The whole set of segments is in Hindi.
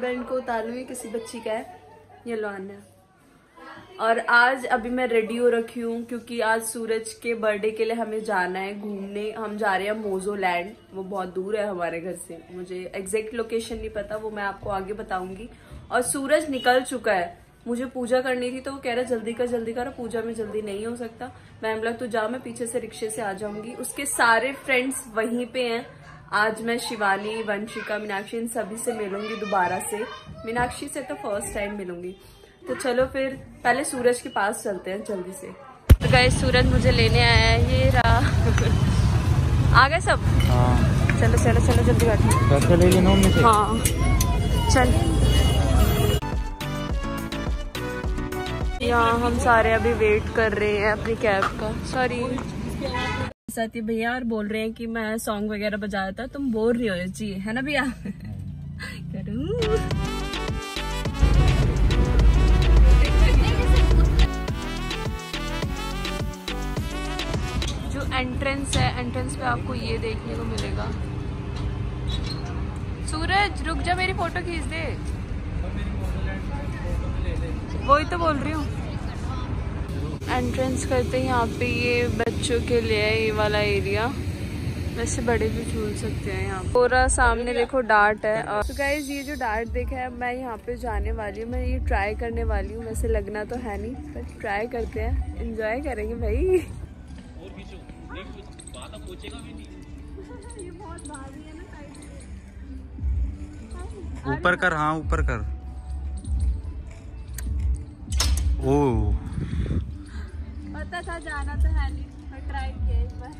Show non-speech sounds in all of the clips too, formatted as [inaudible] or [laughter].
बैंड को उतारूँगी किसी बच्ची का है? ये लो आना और आज अभी मैं रेडी हो रखी हूँ क्योंकि आज सूरज के बर्थडे के लिए हमें जाना है घूमने। हम जा रहे हैं मोजो लैंड वो बहुत दूर है हमारे घर से। मुझे एग्जैक्ट लोकेशन नहीं पता, वो मैं आपको आगे बताऊँगी। और सूरज निकल चुका है। मुझे पूजा करनी थी तो वो कह रहा जल्दी कर जल्दी कर। पूजा में जल्दी नहीं हो सकता। मैम लग तो जा, मैं पीछे से रिक्शे से आ जाऊँगी। उसके सारे फ्रेंड्स वहीं पे हैं। आज मैं शिवानी, वंशिका, मीनाक्षी, इन सभी से मिलूँगी दोबारा से। मीनाक्षी से तो फ़र्स्ट टाइम मिलूँगी। तो चलो फिर पहले सूरज के पास चलते हैं जल्दी से। तो गए सूरज मुझे लेने आया है ये रहा। आ गए सब? हाँ। चलो चलो चलो जल्दी बैठो। ले लेना हाँ। चल। यहाँ हम सारे अभी वेट कर रहे हैं अपनी कैब का। सॉरी भैया और बोल रहे हैं कि मैं सॉन्ग वगैरह बजाया था तुम बोल रही हो जी है ना भैया? करूँ। एंट्रेंस है एंट्रेंस पे आपको ये देखने को मिलेगा। सूरज, रुक जा मेरी फ़ोटो खींच दे। वही तो बोल रही हूँ। एंट्रेंस करते ही यहाँ पे ये बच्चों के लिए है, ये वाला एरिया वैसे बड़े भी झूल सकते हैं यहाँ। पूरा सामने देखो डार्ट है। और तो गाइज़ ये जो डार्ट देखा है, मैं यहाँ पे जाने वाली हूँ, मैं ये ट्राई करने वाली हूँ। वैसे लगना तो है नहीं पर ट्राई करते हैं। एंजॉय करेंगे भाई। [laughs] ऊपर कर हाँ ऊपर कर। ओ। पता था जाना तो है नहीं पर ट्राई किया एक बार।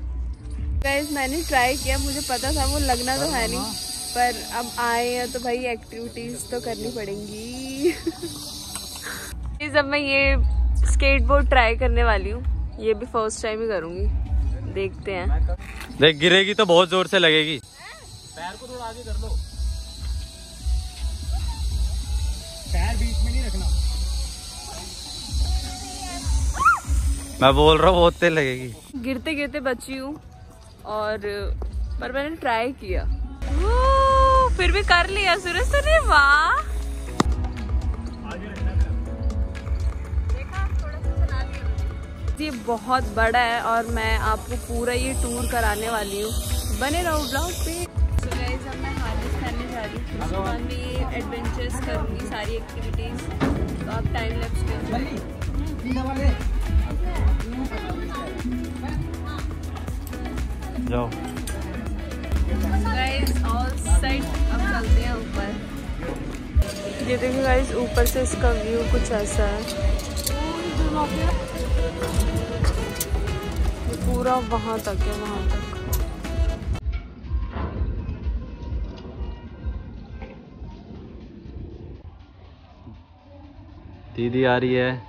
गाइस मैंने ट्राई किया मुझे पता था वो लगना तो है नहीं। पर अब आए हैं तो भाई एक्टिविटीज़ तो करनी पड़ेंगी। [laughs] अब मैं ये स्केटबोर्ड ट्राई करने वाली हूँ। ये भी फ़र्स्ट टाइम ही करूँगी। देखते हैं। देख गिरेगी तो बहुत ज़ोर से लगेगी। पैर को थोड़ा आगे कर लो। पैर बीच में नहीं रखना। मैं बोल रहा हूँ बहुत तेज लगेगी। गिरते गिरते बची हूँ और पर मैंने ट्राई किया। वो, फिर भी कर लिया सूरज तूने? वाह! ये बहुत बड़ा है और मैं आपको पूरा ये टूर कराने वाली हूँ। बने रहो ब्लॉग पे। So guys, अब मैं हार्नेस करने जा रही हूँ। उसके बाद ये एडवेंचर्स करूँगी सारी एक्टिविटीज़ तो आप टाइम लैप्स कर जाओ। गाइस ऑल साइड अब चलते हैं ऊपर। ये देखिए गाइस ऊपर से इसका व्यू कुछ ऐसा है। ये पूरा वहाँ तक है वहाँ तक। दीदी आ रही है।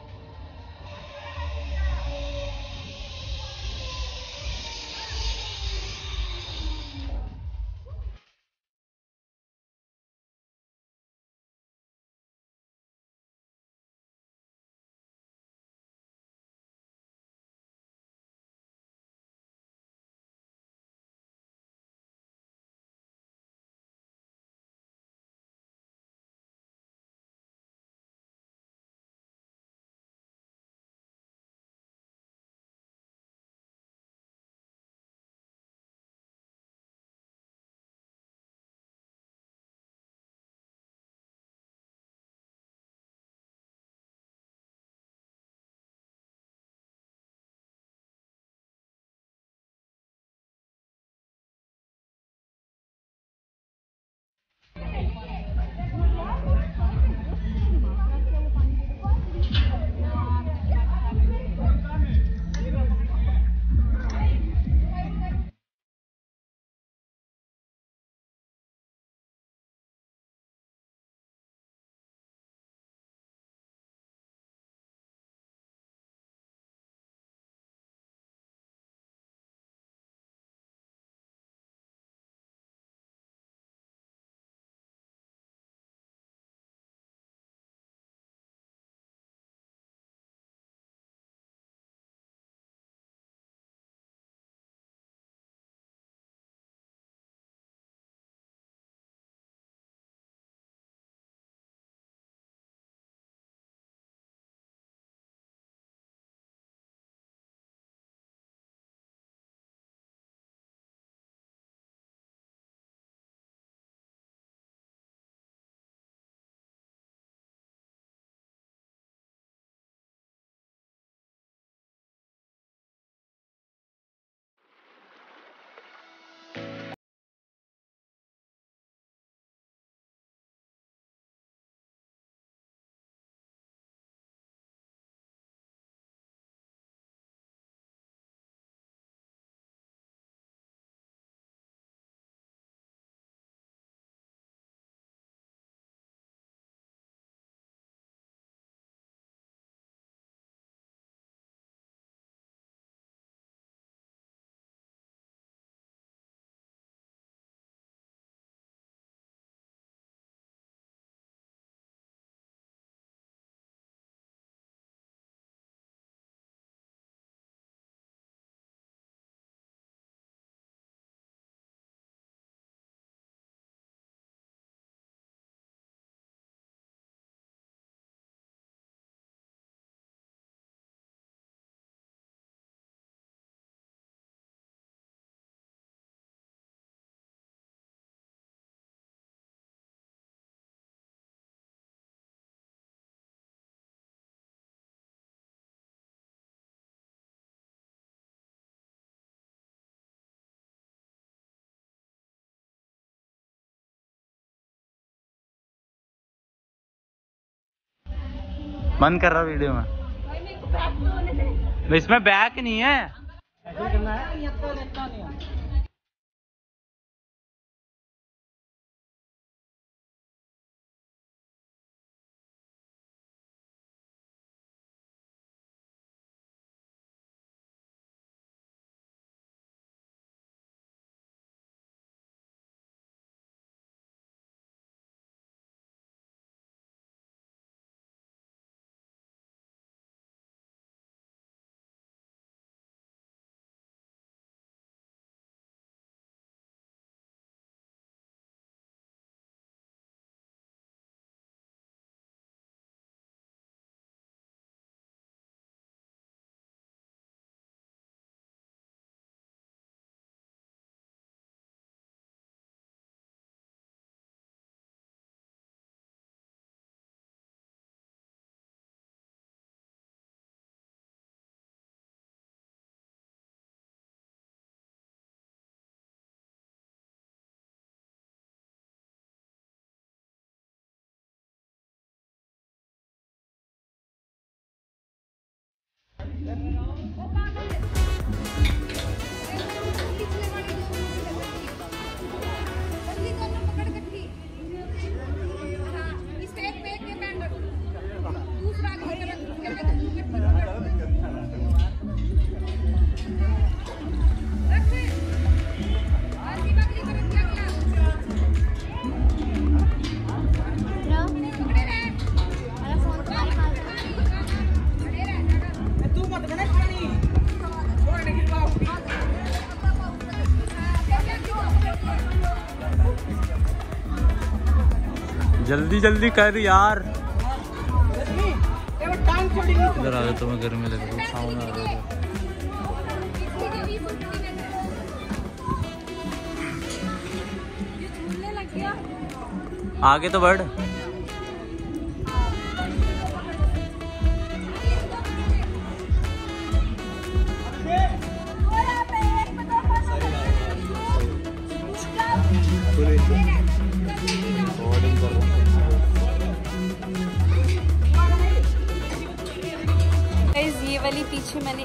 बंद कर रहा वीडियो में। इसमें बैक नहीं है। Obama. जल्दी जल्दी कर यार। इधर आ जाता मैं गर्मी लग रही सामने में आ जाता आगे तो बढ़।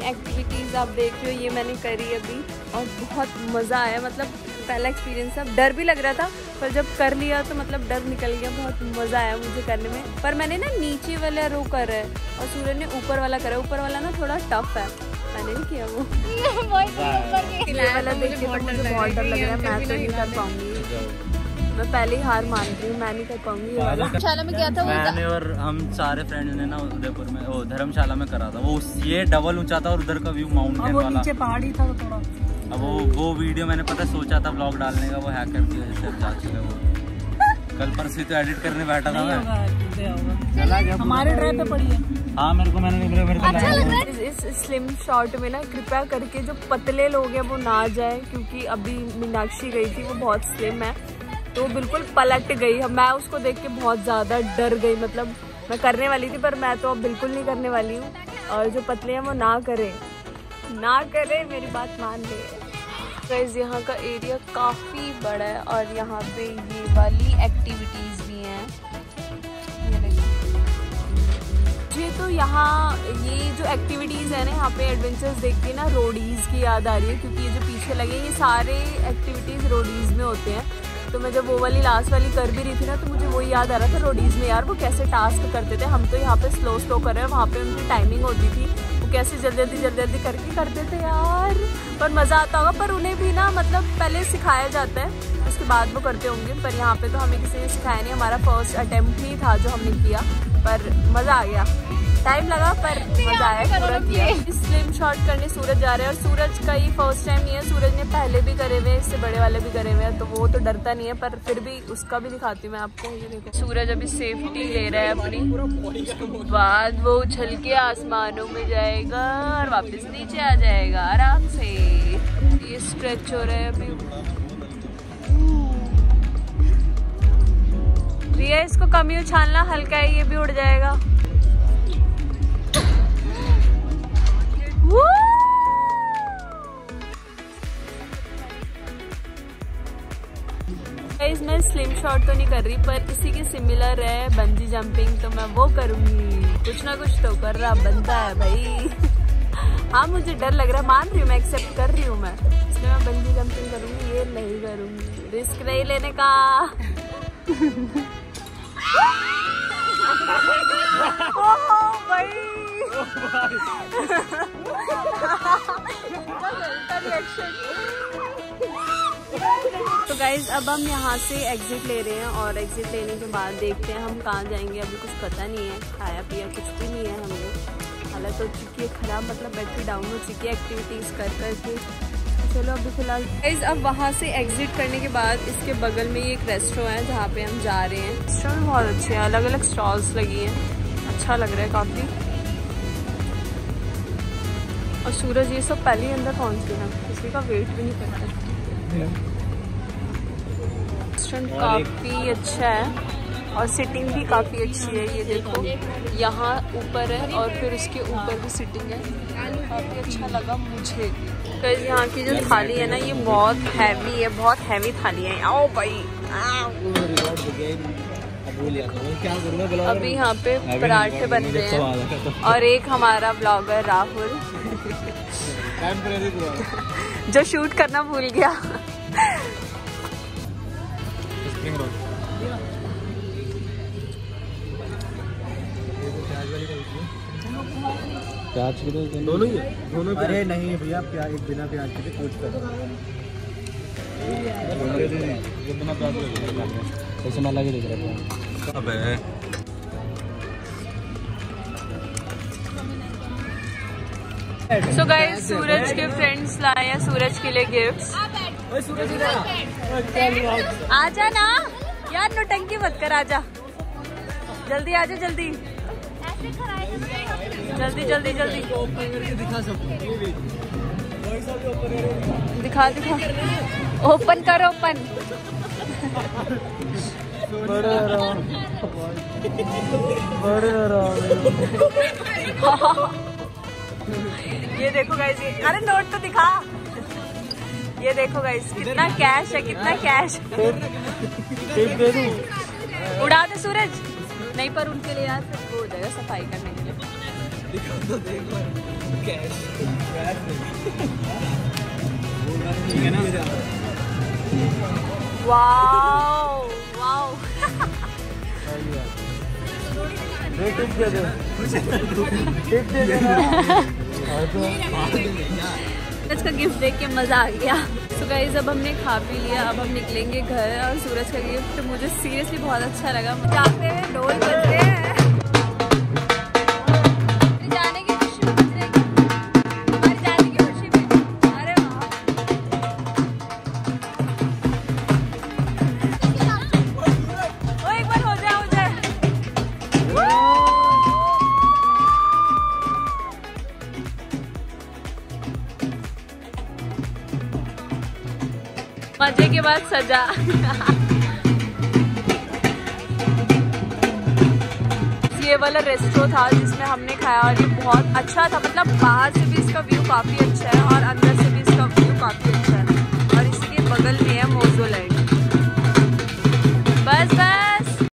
एक्टिविटीज़ आप देख रहे हो ये मैंने करी अभी। और बहुत मज़ा आया मतलब पहला एक्सपीरियंस था। डर भी लग रहा था पर जब कर लिया तो मतलब डर निकल गया बहुत मज़ा आया मुझे करने में। पर मैंने ना नीचे वाला रो कर है और सूर्य ने ऊपर वाला करा ऊपर वाला ना थोड़ा टफ है मैंने नहीं किया वो। [laughs] वाला देख के तो बहुत डर लग रहा है मैं तो नहीं कर पाऊँगी। मैं पहले ही हार मान रही हूँ मैं नहीं कर पाऊँगी धर्मशाला में क्या था वो मैंने और हम सारे फ्रेंड्स ने ना उदयपुर में ओ धर्मशाला में करा था। वो ये डबल ऊँचा था और उधर का व्यू माउंटेन वाला। नीचे पहाड़ी था तो थोड़ा। अब वो वो वीडियो मैंने पता सोचा था ब्लॉग डालने का वो हैकर की वजह से अब जा चुका वो। कल परसों तो एडिट करने बैठा था मैं। हमारे ड्राइव पे पड़ी है। हाँ मेरे को मैंने मेरे मेरे को लगा इस, इस स्लिम शॉट में ना कृपया करके जो पतले लोग हैं वो ना जाए क्योंकि अभी मीनाक्षी गई थी वो बहुत स्लिम है। तो बिल्कुल पलट गई। मैं उसको देख के बहुत ज़्यादा डर गई मतलब मैं करने वाली थी, पर मैं तो अब बिल्कुल नहीं करने वाली हूँ। और जो पतले हैं वो ना करें। ना करें, मेरी बात मान ले। गाइस यहाँ का एरिया काफ़ी बड़ा है और यहाँ पे ये वाली एक्टिविटीज़ भी हैं। ये तो यहाँ, ये जो एक्टिविटीज़ है ना, यहाँ पे एडवेंचर्स देख के ना रोडीज़ की याद आ रही है, क्योंकि ये जो पीछे लगे ये सारे एक्टिविटीज़ रोडीज़ में होते हैं। तो मैं जब वो वाली लास्ट वाली कर भी रही थी ना तो मुझे वो याद आ रहा था रोडीज़ में, यार, वो कैसे टास्क करते थे? हम तो यहाँ पे स्लो स्लो कर रहे हैं, वहाँ पे उनकी टाइमिंग होती थी। वो कैसे जल्दी जल्दी जल्दी जल्दी करके करते थे यार। पर मज़ा आता होगा, पर उन्हें भी ना मतलब पहले सिखाया जाता है, उसके बाद वो करते होंगे। पर यहाँ पर तो हमें किसी ने सिखाया नहीं, हमारा फ़र्स्ट अटेम्प्ट ही था जो हमने किया। पर मज़ा आ गया। टाइम लगा, पर मज़ा आया पूरा किया। स्लिम शॉट करने सूरज जा रहे हैं और सूरज का ये फ़र्स्ट टाइम नहीं है, सूरज ने पहले भी करे हुए इससे बड़े वाले भी करे हुए हैं तो वो तो डरता नहीं है, पर फिर भी उसका भी दिखाती हूँ मैं आपको। ये देखो। सूरज अभी सेफ्टी ले रहा है अपनी। बाद वो उछल के आसमानों में जाएगा और वापस नीचे आ जाएगा, आराम से। ये स्ट्रेच हो रहा है अभी। रिया इसको कम उछालना, हल्का है ये भी उड़ जाएगा। स्लिम शॉट तो नहीं कर रही पर इसी के सिमिलर है बंजी जंपिंग तो मैं वो करूँगी। कुछ ना कुछ तो कर रहा बनता है भाई। [laughs] हाँ मुझे डर लग रहा है मान रही हूँ मैं एक्सेप्ट कर रही हूँ मैं। इसमें मैं बंजी जंपिंग करूँगी ये नहीं करूँगी। रिस्क नहीं लेने का। [laughs] भाई। [laughs] गाइज़ अब हम यहाँ से एग्जिट ले रहे हैं और एग्जिट लेने के बाद देखते हैं हम कहाँ जाएँगे। अभी कुछ पता नहीं है। खाया पिया कुछ भी नहीं है हमने। हालत हो चुकी है खराब मतलब बैटरी डाउन हो चुकी है एक्टिविटीज़ कर करके। चलो अभी फ़िलहाल गाइज़ अब वहाँ से एग्जिट करने के बाद इसके बगल में ही एक रेस्टोरेंट है जहाँ पे हम जा रहे हैं। रेस्टोरेंट बहुत अच्छे हैं। अलग अलग स्टॉल्स लगी हैं। अच्छा लग रहा है काफ़ी। और सूरज ये सब पहले ही अंदर पहुँच गए हैं किसी का वेट भी नहीं करते। रेस्टोरेंट काफ़ी अच्छा है और सिटिंग भी काफ़ी अच्छी है ये देखो। यहाँ ऊपर है और फिर उसके ऊपर भी सिटिंग है। काफ़ी अच्छा लगा मुझे। तो यहाँ की जो थाली है ना ये बहुत हैवी है बहुत हैवी थाली है। आओ भाई। अभी यहाँ पे पराठे बन रहे हैं। और एक हमारा ब्लॉगर राहुल [laughs] जो शूट करना भूल गया। प्याज के तो दोनों ही दोनों अरे नहीं भैया प्याज एक बिना प्याज के कुछ कर कितना प्याज कैसे मैं लगे देख रहा था अबे सो गाइस सूरज के फ्रेंड्स लाए हैं सूरज के लिए गिफ्ट्स आजा ना। यार, नोटंकी मत कर, आजा। जल्दी आजा, जल्दी। जल्दी जल्दी जल्दी। दिखा दिखा। ओपन करो, ओपन। ये देखो गाइस अरे, नोट तो दिखा। ये देखो गाइस कितना कैश है कितना कैश उड़ा दे सूरज। नहीं पर उनके लिए यार वो हो जाएगा सफ़ाई करने के लिए। ठीक है ना मेरा वाओ वाओ टिप दे दे। टिप दे देना सूरज का गिफ्ट देख के मज़ा आ गया। तो गई अब हमने खा पी लिया, अब हम निकलेंगे घर और सूरज का गिफ्ट मुझे सीरियसली बहुत अच्छा लगा। जाते हुए बज मज़े के बाद सजा। ये वाला रेस्टोरेंट था जिसमें हमने खाया और ये बहुत अच्छा था। मतलब बाहर से भी इसका व्यू काफ़ी अच्छा है और अंदर